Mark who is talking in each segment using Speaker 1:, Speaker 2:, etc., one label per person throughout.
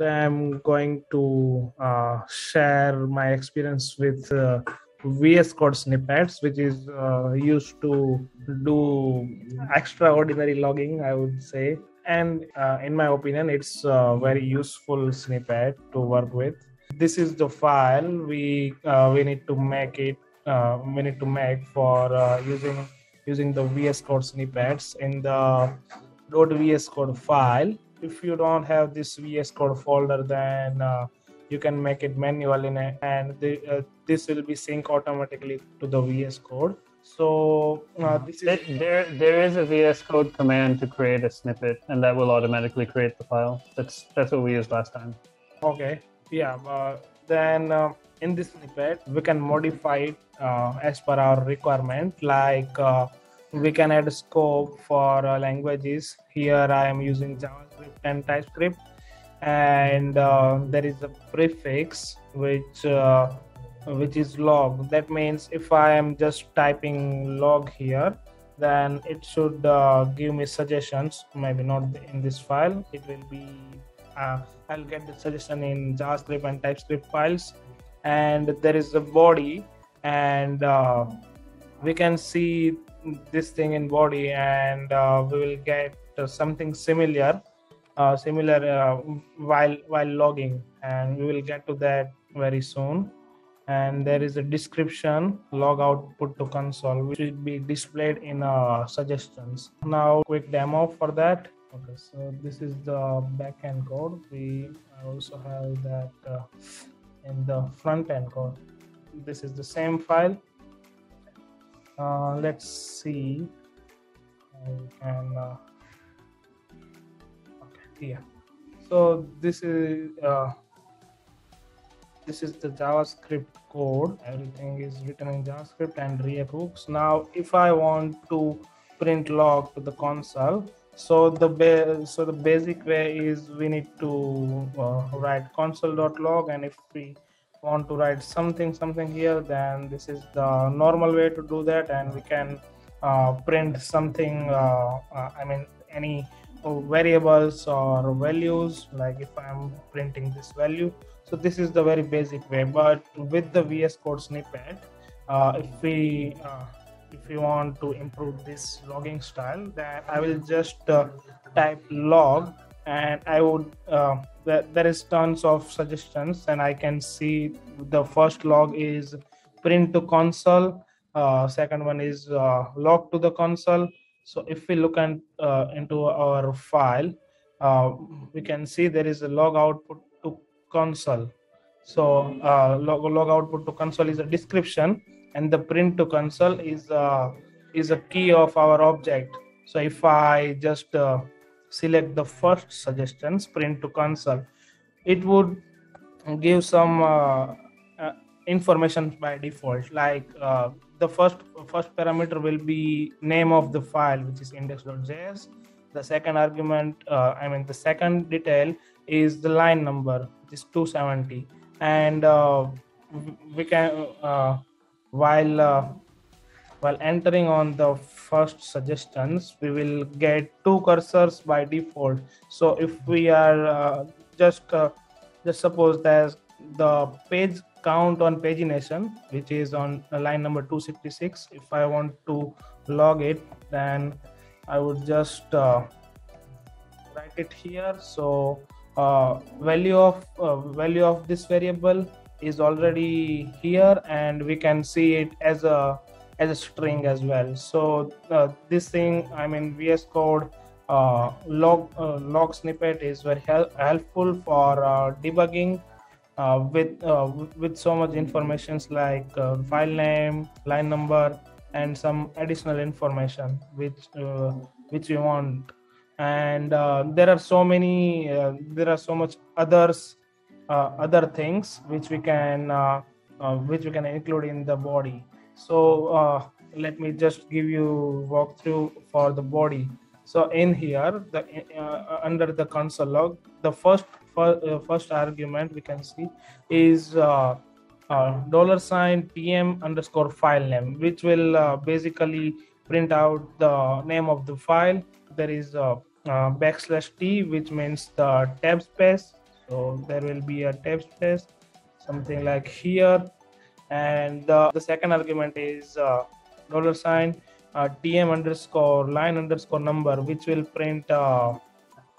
Speaker 1: I'm going to uh, share my experience with uh, VS Code snippets, which is uh, used to do extraordinary logging, I would say. And uh, in my opinion, it's a very useful snippet to work with. This is the file we uh, we need to make it. Uh, we need to make for using using the VS Code snippets in the .vs code file if you don't have this VS Code folder, then uh, you can make it manual in and the, uh, this will be sync automatically to the VS Code. So uh, this
Speaker 2: is there. There is a VS Code command to create a snippet, and that will automatically create the file. That's that's what we used last time.
Speaker 1: Okay. Yeah. Uh, then uh, in this snippet, we can modify it uh, as per our requirement, like we can add scope for uh, languages. Here i am using javascript and typescript. And uh, there is a prefix which uh, which is log. That means if i am just typing log here then it should uh, give me suggestions. Maybe not in this file. It will be uh, i'll get the suggestion in javascript and typescript files. And there is a body. And uh, we can see this thing in body and uh, we will get uh, something similar uh, similar uh, while while logging. And we will get to that very soon. And there is a description log output to console which will be displayed in uh, suggestions. Now quick demo for that. Okay so this is the backend code. We also have that uh, in the front end code. This is the same file uh, let's see. Uh, okay yeah so this is uh, this is the javascript code. Everything is written in javascript and react hooks now if i want to print log to the console so the so the basic way is we need to uh, write console.log and if we want to write something something here then this is the normal way to do that and we can uh, print something uh, uh, i mean any variables or values like if i'm printing this value. So this is the very basic way but with the vs code snippet uh, if we uh, if we want to improve this logging style then i will just uh, type log and i would there is tons of suggestions and i can see the first log is print to console. Uh, second one is uh, log to the console. So if we look uh, into our file uh, we can see there is a log output to console. So uh, log, log output to console is a description and the print to console is uh, is a key of our object. So if i just select the first suggestion print to console. It would give some uh, uh, information by default like uh, the first first parameter will be name of the file which is index.js the second argument uh, i mean the second detail is the line number which is 270 and uh, we can uh, while while entering on the first suggestions we will get two cursors by default. So if we are uh, just uh, just suppose there's the page count on pagination which is on line number 266 if i want to log it then i would just uh, write it here. So uh, value of uh, value of this variable is already here and we can see it as a as a string as well. So uh, this thing i mean vs code uh, log uh, log snippet is very hel- helpful for uh, debugging uh, with uh, with so much informations like file name line number and some additional information which which we want. And there are so many there are so much others other things which we can which we can include in the body so uh, let me just give you walkthrough for the body. So in here the uh, under the console log the first uh, first argument we can see is uh, uh, dollar sign tm underscore file name which will uh, basically print out the name of the file. There is a backslash t which means the tab space. So there will be a tab space, something like here. And uh, the second argument is uh, dollar sign uh, tm underscore line underscore number, which will print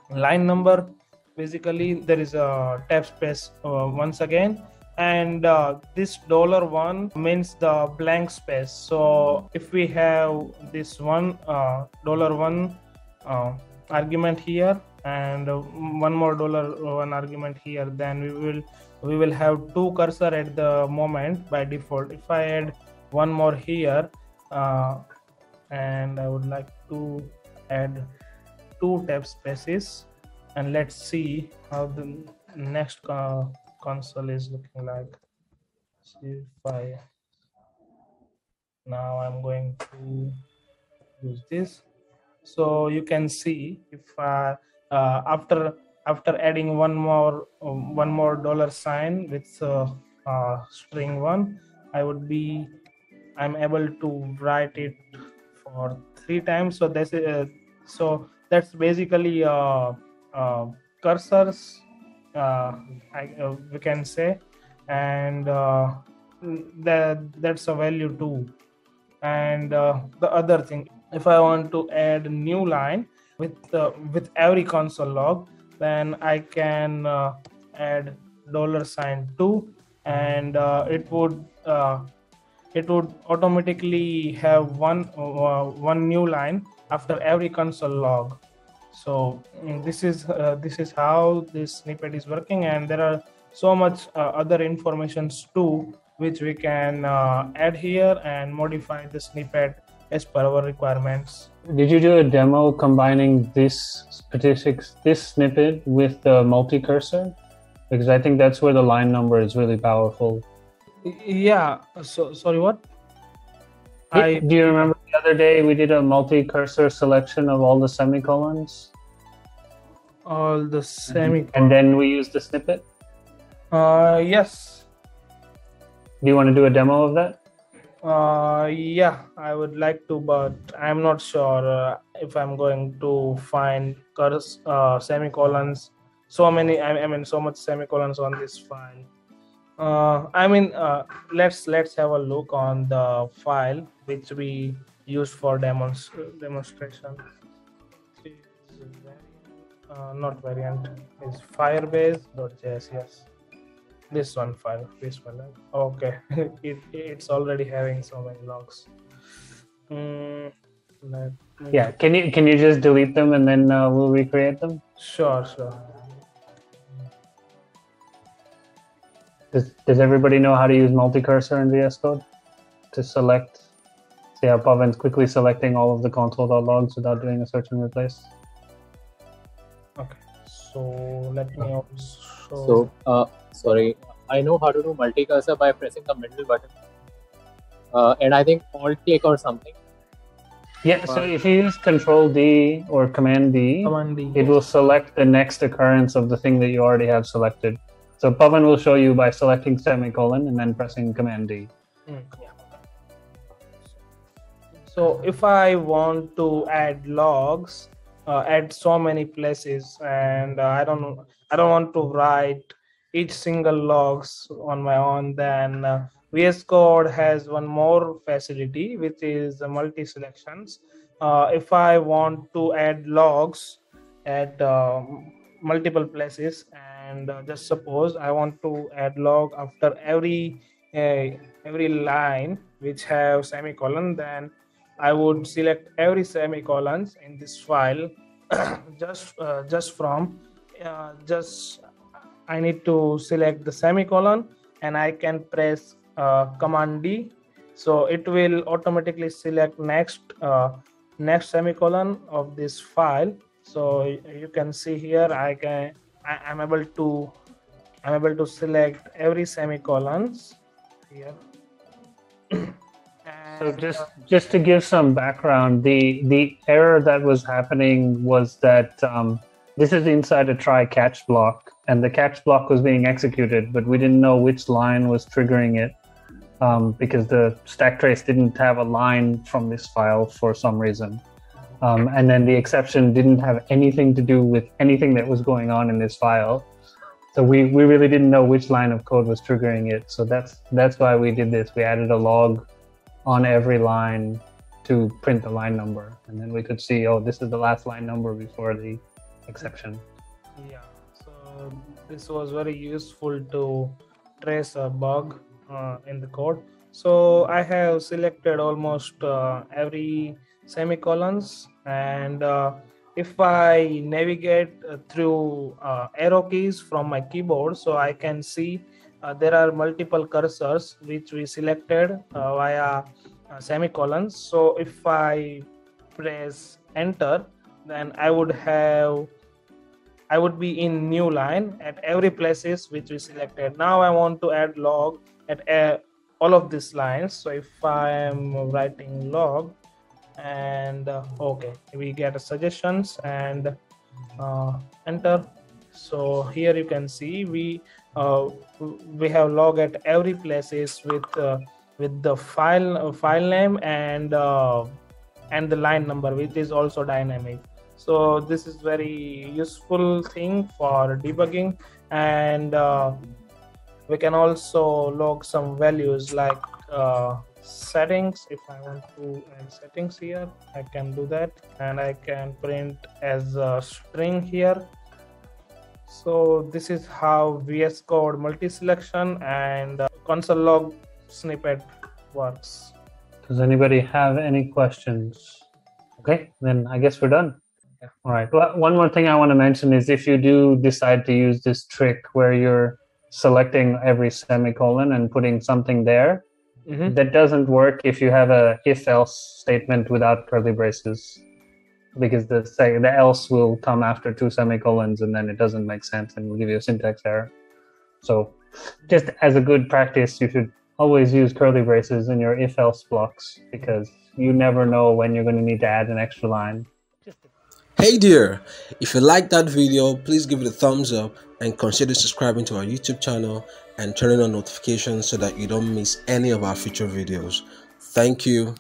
Speaker 1: line number. Basically, there is a tab space once again and uh, this dollar one means the blank space so if we have this one uh, dollar one uh, argument here and one more dollar one argument here then we will we will have two cursor at the moment by default. If i add one more here uh, and i would like to add two tab spaces and let's see how the next uh, console is looking like. See if i now i'm going to use this. So you can see if uh, after after adding one more um, one more dollar sign with uh, uh, string one i would be i'm able to write it for three times. So that's uh, so that's basically uh, uh, cursors uh, I, uh, we can say. And that that's a value too. And the other thing if i want to add new line with with every console log then i can uh, add dollar sign 2 and uh, it would uh, it would automatically have one uh, one new line after every console log. So mm, this is uh, this is how this snippet is working and there are so much other informations too which we can add here and modify the snippet as per our requirements
Speaker 2: Did you do a demo combining this statistics, this snippet with the multi-cursor? Because I think that's where the line number is really powerful.
Speaker 1: Yeah so sorry what
Speaker 2: I, do you remember the other day we did a multi-cursor selection of all the semicolons,
Speaker 1: all the semi
Speaker 2: and then we used the snippet?
Speaker 1: uh yes
Speaker 2: Do you want to do a demo of that?
Speaker 1: Uh, yeah, I would like to, but I'm not sure uh, if I'm going to find curse, uh, semicolons. So many, I, mean, so much semicolons on this file. Uh, I mean, uh, let's let's have a look on the file which we used for demos demonstration. Uh, not variant is firebase.js. Yes this one file this one okay it, it's already having so many logs mm,
Speaker 2: Yeah. Can you can you just delete them and then uh, we'll recreate them?
Speaker 1: sure sure
Speaker 2: Does Does everybody know how to use multi-cursor in VS Code to select? See how Pavan's quickly selecting all of the console.logs without doing a search and replace.
Speaker 1: okay so let me also
Speaker 3: So, uh, sorry, I know how to do multi-cursor by pressing the middle button. Uh, and I think alt click or something.
Speaker 2: Yeah. So if you use Control D or Command D,
Speaker 1: command D.
Speaker 2: it will select the next occurrence of the thing that you already have selected. So Pavan will show you by selecting semicolon and then pressing Command D.
Speaker 1: Mm, yeah. So if I want to add logs, uh, add so many places, and uh, I don't I don't want to write each single logs on my own. Then uh, VS Code has one more facility, which is multi selections. Uh, if I want to add logs at uh, multiple places, and uh, just suppose I want to add log after every uh, every line which have semicolon then i would select every semicolons in this file. Just uh, just from uh, just i need to select the semicolon and i can press uh, command d. So it will automatically select next uh, next semicolon of this file. So you can see here i can I, i'm able to i'm able to select every semicolons here
Speaker 2: So just just to give some background, the the error that was happening was that um, this is inside a try catch block, and the catch block was being executed, but we didn't know which line was triggering it um, because the stack trace didn't have a line from this file for some reason. Um, and then the exception didn't have anything to do with anything that was going on in this file. So we, we really didn't know which line of code was triggering it. So that's that's why we did this. We added a log on every line to print the line number, and then we could see, oh, this is the last line number before the exception.
Speaker 1: Yeah. So this was very useful to trace a bug uh, in the code. So I have selected almost uh, every semicolons and uh, if I navigate through uh, arrow keys from my keyboard, so I can see uh, there are multiple cursors which we selected uh, via uh, semicolons. So if I press enter, then I would have I would be in new line at every places which we selected. Now I want to add log at uh, all of these lines. So if I am writing log, and uh, okay we get suggestions and uh, enter so here you can see we uh, we have log at every places with uh, with the file uh, file name and uh, and the line number which is also dynamic. So this is very useful thing for debugging and we can also log some values like settings. If i want to add settings here i can do that. And i can print as a string here so this is how vs code multi-selection and uh, console log snippet works
Speaker 2: does anybody have any questions okay then i guess we're done
Speaker 1: Yeah.
Speaker 2: all right well, one more thing i want to mention is if you do decide to use this trick where you're selecting every semicolon and putting something there
Speaker 1: Mhm.
Speaker 2: that doesn't work if you have a if else statement without curly braces because the the else will come after two semicolons and then it doesn't make sense and will give you a syntax error so just as a good practice you should always use curly braces in your if else blocks because you never know when you're going to need to add an extra line
Speaker 4: Hey dear, if you like that video, please give it a thumbs up and consider subscribing to our YouTube channel and turning on notifications so that you don't miss any of our future videos. Thank you.